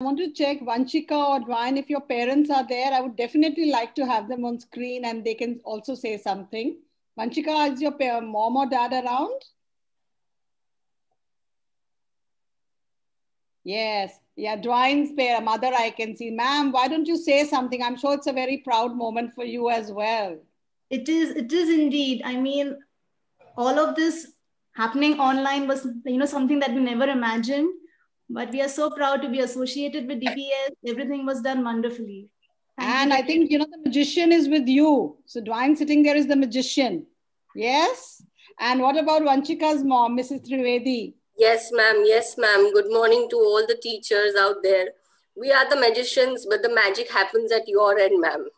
I want to check Vanchika or Dwayne, if your parents are there, I would definitely like to have them on screen and they can also say something. Vanchika, is your mom or dad around? Yes, yeah, Dwayne's parent, mother, I can see. Ma'am, why don't you say something? I'm sure it's a very proud moment for you as well. It is, it is indeed. I mean, all of this happening online was, you know, something that we never imagined but we are so proud to be associated with DPS. Everything was done wonderfully. Thank and you. I think, you know, the magician is with you. So Dwayne sitting there is the magician. Yes? And what about Vanchika's mom, Mrs. Trivedi? Yes, ma'am. Yes, ma'am. Good morning to all the teachers out there. We are the magicians, but the magic happens at your end, ma'am.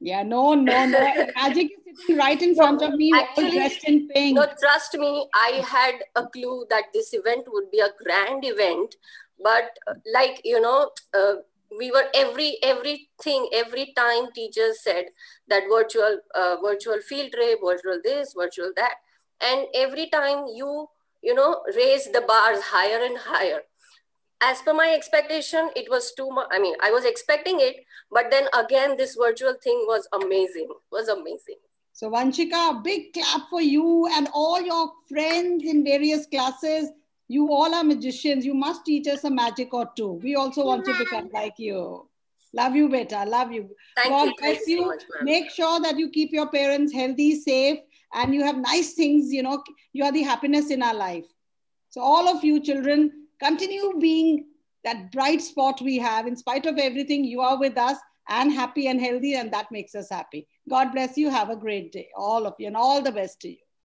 Yeah, no, no, no. Magic is sitting right in front of me, Actually, dressed in pink. No, trust me, I had a clue that this event would be a grand event. But uh, like, you know, uh, we were every everything every time teachers said that virtual uh, virtual field trip virtual this virtual that and every time you you know raise the bars higher and higher as per my expectation, it was too much. I mean, I was expecting it, but then again, this virtual thing was amazing. Was amazing. So Vanchika, big clap for you and all your friends in various classes. You all are magicians. You must teach us a magic or two. We also want to become like you. Love you, beta. Love you. Thank God you. bless you. So much, Make sure that you keep your parents healthy, safe, and you have nice things. You know, you are the happiness in our life. So all of you children, continue being that bright spot we have. In spite of everything, you are with us and happy and healthy, and that makes us happy. God bless you. Have a great day, all of you, and all the best to you.